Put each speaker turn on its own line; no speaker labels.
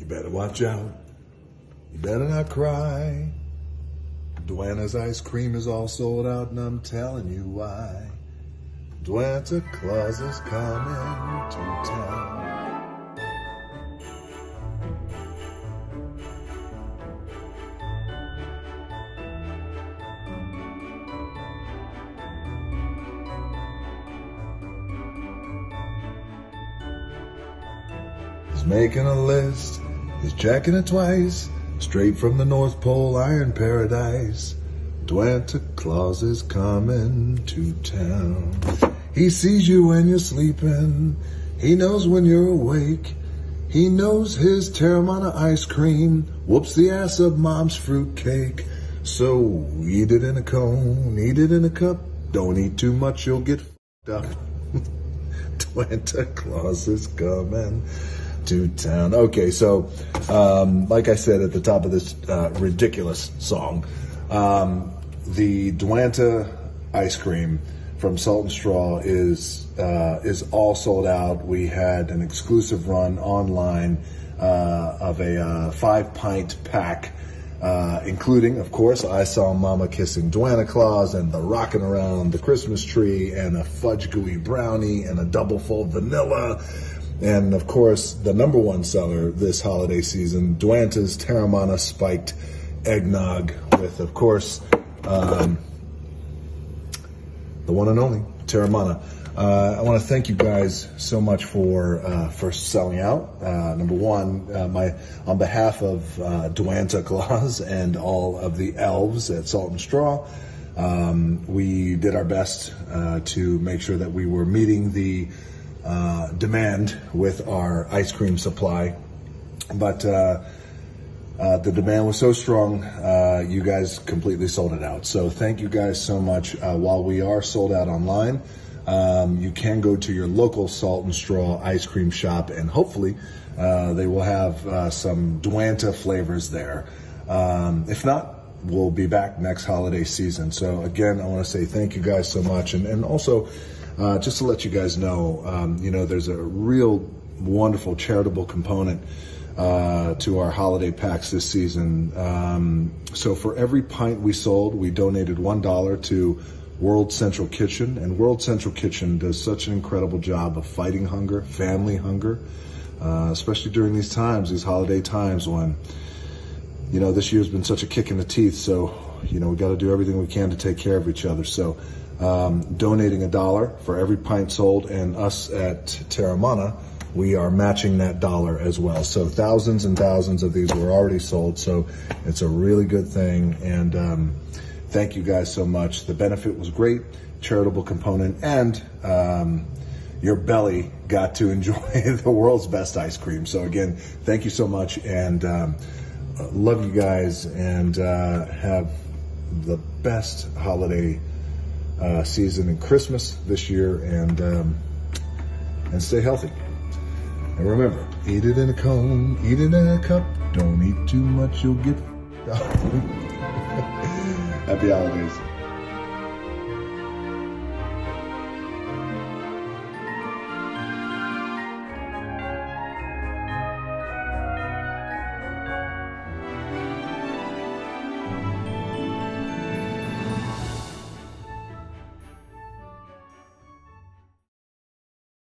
You better watch out. You better not cry. Dwanta's ice cream is all sold out, and I'm telling you why. Dwanta Claus is coming to town. He's making a list, he's checking it twice. Straight from the North Pole, Iron Paradise. Dwanta Claus is coming to town. He sees you when you're sleeping. He knows when you're awake. He knows his Teremana ice cream whoops the ass of mom's fruit cake. So eat it in a cone, eat it in a cup. Don't eat too much, you'll get f***ed up. Dwanta Claus is coming to town. Okay, so um, like I said at the top of this uh, ridiculous song, um, the Dwanta ice cream from Salt and Straw is uh, is all sold out. We had an exclusive run online uh, of a uh, five pint pack. Uh, including, of course, I saw Mama kissing Dwanta Claus and the rocking around the Christmas tree and a fudge gooey brownie and a double full vanilla and of course, the number one seller this holiday season, Dwanta's Teremana spiked eggnog with, of course, um, the one and only Teremana. Uh, I want to thank you guys so much for uh, for selling out. Uh, number one, uh, my on behalf of uh, Dwanta Claus and all of the elves at Salt and Straw, um, we did our best uh, to make sure that we were meeting the uh, demand with our ice cream supply. But uh, uh, the demand was so strong, uh, you guys completely sold it out. So thank you guys so much. Uh, while we are sold out online, um, you can go to your local Salt and Straw ice cream shop, and hopefully they will have some Dwanta flavors there. Um, if not, we'll be back next holiday season. So again, I want to say thank you guys so much, and and also uh, just to let you guys know, um, you know, there's a real wonderful charitable component uh, to our holiday packs this season. Um, so for every pint we sold, we donated one dollar to World Central Kitchen, and World Central Kitchen does such an incredible job of fighting hunger, family hunger, uh, especially during these times, these holiday times when, you know, this year's been such a kick in the teeth. So, you know, we got to do everything we can to take care of each other. So um, donating a dollar for every pint sold, and us at Teremana, we are matching that dollar as well. So thousands and thousands of these were already sold, so it's a really good thing. And um, thank you guys so much. The benefit was great, charitable component, and um, your belly got to enjoy the world's best ice cream. So again, thank you so much, and um, love you guys, and uh, have the best holiday uh, season and Christmas this year, and um, and stay healthy. And remember, eat it in a cone, eat it in a cup. Don't eat too much, you'll get. Happy holidays.